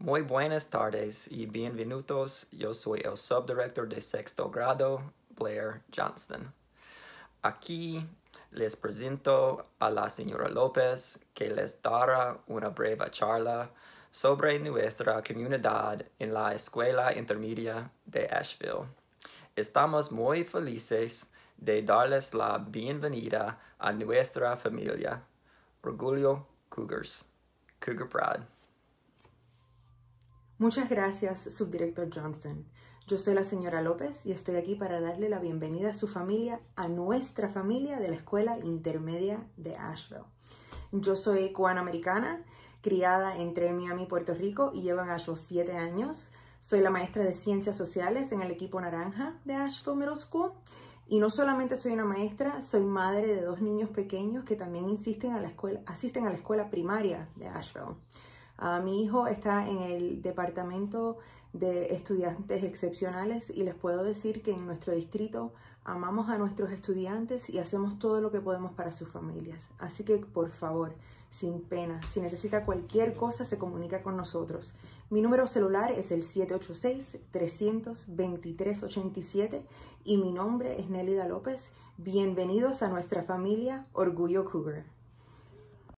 Muy buenas tardes y bienvenidos. Yo soy el subdirector de sexto grado, Blair Johnston. Aquí les presento a la señora López que les dará una breve charla sobre nuestra comunidad en la escuela intermedia de Asheville. Estamos muy felices de darles la bienvenida a nuestra familia. Orgullo Cougars. Cougar Pride. Muchas gracias, subdirector Johnson. Yo soy la señora López y estoy aquí para darle la bienvenida a su familia, a nuestra familia de la Escuela Intermedia de Asheville. Yo soy cubana-americana, criada entre Miami y Puerto Rico y llevo en Asheville siete años. Soy la maestra de Ciencias Sociales en el equipo naranja de Asheville Middle School. Y no solamente soy una maestra, soy madre de dos niños pequeños que también a la escuela, asisten a la escuela primaria de Asheville. Uh, mi hijo está en el departamento de estudiantes excepcionales y les puedo decir que en nuestro distrito amamos a nuestros estudiantes y hacemos todo lo que podemos para sus familias. Así que por favor, sin pena, si necesita cualquier cosa se comunica con nosotros. Mi número celular es el 786-323-87 y mi nombre es Nelida López. Bienvenidos a nuestra familia Orgullo Cougar.